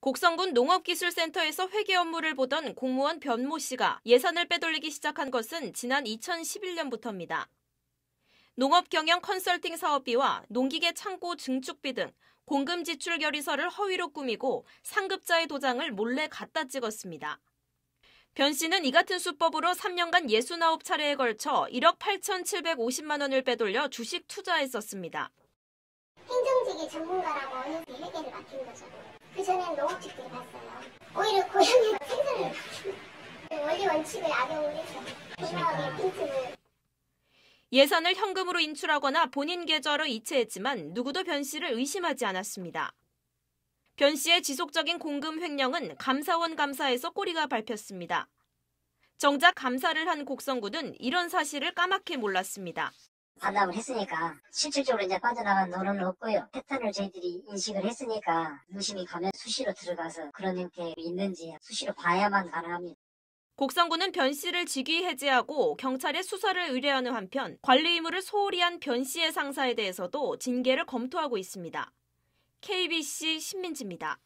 곡성군 농업기술센터에서 회계 업무를 보던 공무원 변모 씨가 예산을 빼돌리기 시작한 것은 지난 2011년부터입니다. 농업 경영 컨설팅 사업비와 농기계 창고 증축비 등 공금 지출 결의서를 허위로 꾸미고 상급자의 도장을 몰래 갖다 찍었습니다. 변 씨는 이 같은 수법으로 3년간 69차례에 걸쳐 1억 8,750만 원을 빼돌려 주식 투자했었습니다. 행정직의 전문가라고 회계를 거죠. 그 전엔 농업직들이 봤어요. 오히려 고양이가 생선을 원리 원칙을 악용을 해서 고마하게 빈틈을 예산을 현금으로 인출하거나 본인 계좌로 이체했지만 누구도 변 씨를 의심하지 않았습니다. 변 씨의 지속적인 공금 횡령은 감사원 감사에서 꼬리가 밟혔습니다. 정작 감사를 한 곡성군은 이런 사실을 까맣게 몰랐습니다. 반납을 했으니까 실질적으로 이제 빠져나간 노는 없고요. 패턴을 저희들이 인식을 했으니까 의심이 가면 수시로 들어가서 그런 형태가 있는지 수시로 봐야만 가능합니다. 곡성군은 변 씨를 직위 해제하고 경찰에 수사를 의뢰하는 한편 관리 의무를 소홀히 한 변 씨의 상사에 대해서도 징계를 검토하고 있습니다. KBC 신민지입니다.